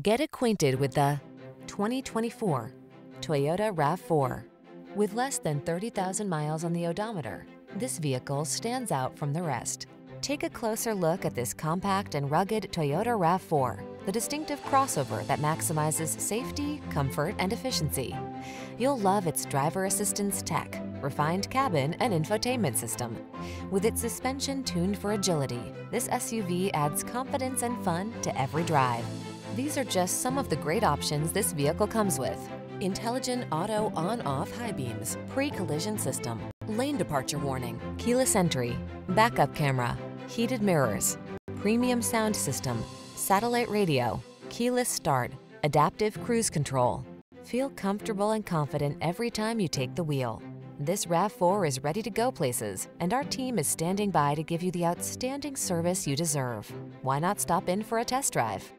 Get acquainted with the 2024 Toyota RAV4. With less than 30,000 miles on the odometer, this vehicle stands out from the rest. Take a closer look at this compact and rugged Toyota RAV4, the distinctive crossover that maximizes safety, comfort, and efficiency. You'll love its driver assistance tech, refined cabin, and infotainment system. With its suspension tuned for agility, this SUV adds confidence and fun to every drive. These are just some of the great options this vehicle comes with. Intelligent auto on-off high beams, pre-collision system, lane departure warning, keyless entry, backup camera, heated mirrors, premium sound system, satellite radio, keyless start, adaptive cruise control. Feel comfortable and confident every time you take the wheel. This RAV4 is ready to go places, and our team is standing by to give you the outstanding service you deserve. Why not stop in for a test drive?